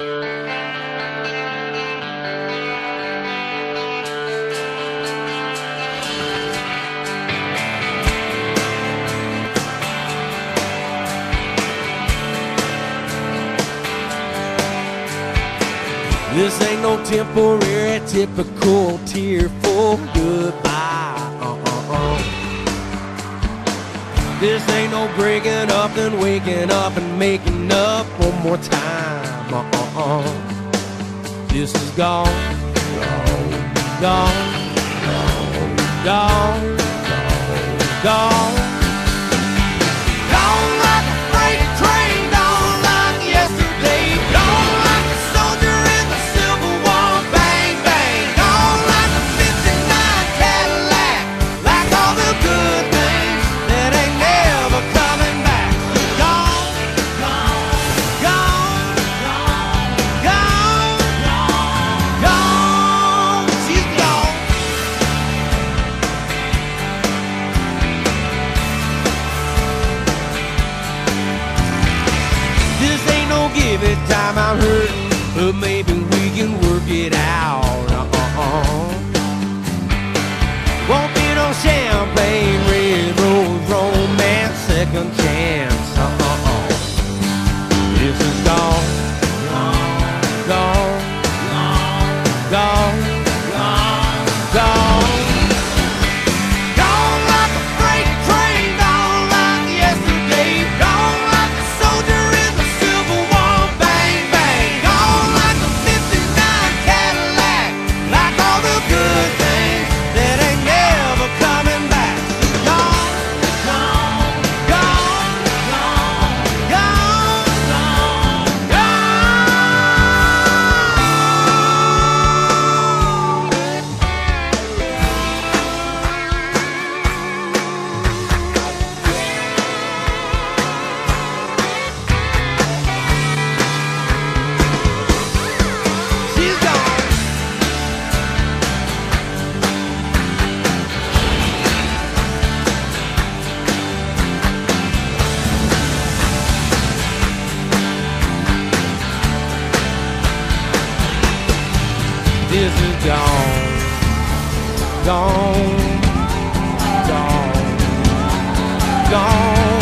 This ain't no temporary, typical, tearful goodbye. Uh-uh-uh. This ain't no breaking up and waking up and making up one more time. Uh-uh. Uh-uh-uh. This is gone, gone, gone, gone, gone. gone. Gone time, I'm hurting, but maybe we can work it out. Uh-uh. Won't be no champagne, red rose, romance, second chance. Uh-uh. Gone, gone, gone, gone.